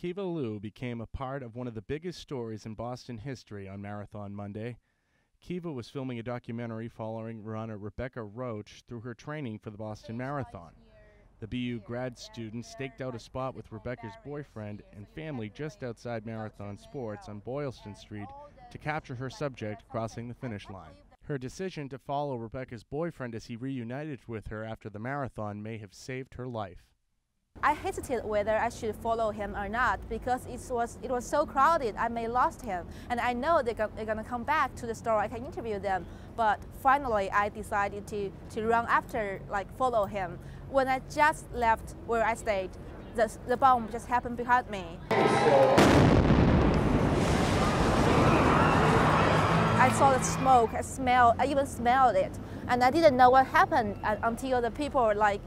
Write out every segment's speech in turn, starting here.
Kiva Liu became a part of one of the biggest stories in Boston history on Marathon Monday. Kiva was filming a documentary following runner Rebecca Roach through her training for the Boston Marathon. The BU grad student staked out a spot with Rebecca's boyfriend and family just outside Marathon Sports on Boylston Street to capture her subject crossing the finish line. Her decision to follow Rebecca's boyfriend as he reunited with her after the marathon may have saved her life. I hesitated whether I should follow him or not because it was it was so crowded. I may lost him, and I know they're, go they're gonna come back to the store. I can interview them. But finally, I decided to to run after, like follow him. When I just left where I stayed, the the bomb just happened behind me. I saw the smoke. I smelled. I even smelled it, and I didn't know what happened uh, until the people like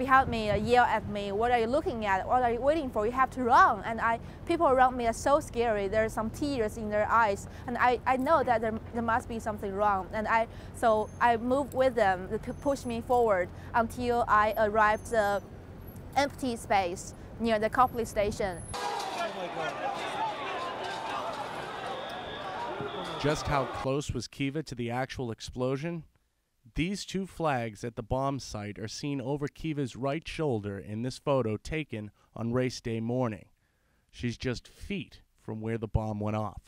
behind me uh, yell at me, what are you looking at? What are you waiting for? You have to run. And I, people around me are so scary. There's some tears in their eyes. And I, I know that there, there must be something wrong. And I, so I moved with them to push me forward until I arrived the empty space near the Copley station. Just how close was Kiva to the actual explosion? These two flags at the bomb site are seen over Kiva's right shoulder in this photo taken on race day morning. She's just feet from where the bomb went off.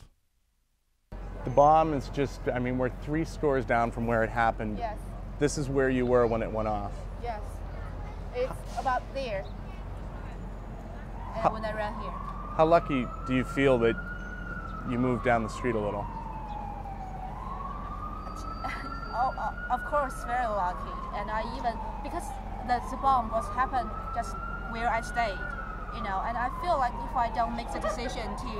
The bomb is just, I mean, we're three scores down from where it happened. Yes. This is where you were when it went off. Yes. It's about there. And when I ran here. How lucky do you feel that you moved down the street a little? Oh, uh, of course, very lucky. And I even because the, the bomb was happened just where I stayed, you know. And I feel like if I don't make the decision to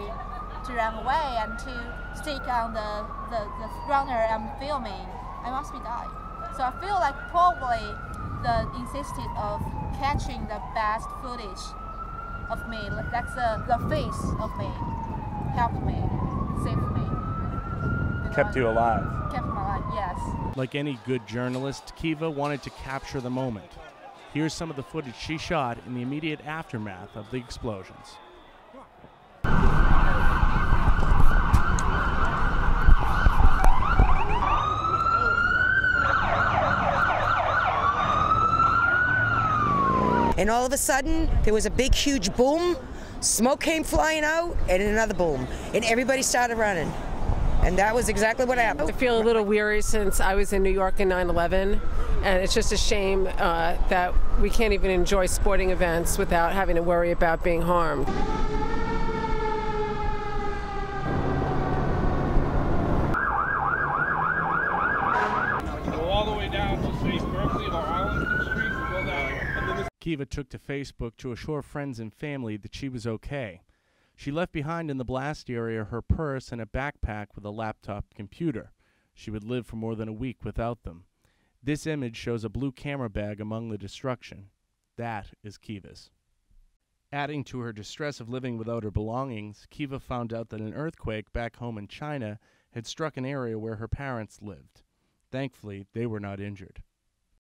to run away and to stick on the the, the runner I'm filming, I must be died. So I feel like probably the insisted of catching the best footage of me, that's the, the face of me, helped me, saved me. Kept you alive. Kept yes. Like any good journalist, Kiva wanted to capture the moment. Here's some of the footage she shot in the immediate aftermath of the explosions. And all of a sudden, there was a big, huge boom. Smoke came flying out, and another boom. And everybody started running. And that was exactly what happened. I feel a little weary since I was in New York in 9 11, and it's just a shame uh, that we can't even enjoy sporting events without having to worry about being harmed. Go all the way down to say Berkeley or Arlington Street, go down, and then this Kiva took to Facebook to assure friends and family that she was okay. She left behind in the blast area her purse and a backpack with a laptop computer. She would live for more than a week without them. This image shows a blue camera bag among the destruction. That is Kiva's. Adding to her distress of living without her belongings, Kiva found out that an earthquake back home in China had struck an area where her parents lived. Thankfully, they were not injured.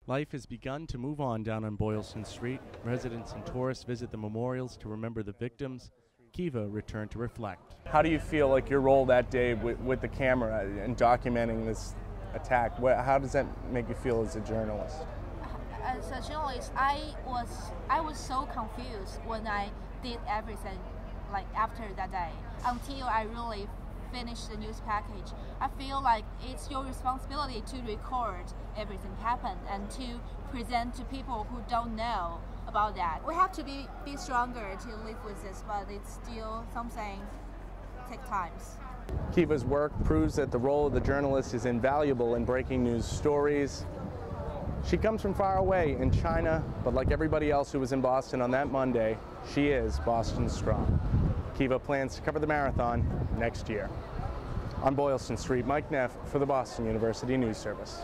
Life has begun to move on down on Boylston Street. Residents and tourists visit the memorials to remember the victims. Kiva returned to reflect. How do you feel like your role that day with, with the camera and documenting this attack? What, how does that make you feel as a journalist? as a journalist, I was I was so confused when I did everything, like after that day, until I really finished the news package. I feel like it's your responsibility to record everything happened and to present to people who don't know about that. We have to be be stronger to live with this, but it's still something take times. Kiva's work proves that the role of the journalist is invaluable in breaking news stories. She comes from far away in China, but like everybody else who was in Boston on that Monday, she is Boston strong. Kiva plans to cover the marathon next year. On Boylston Street, Mike Neff for the Boston University News Service.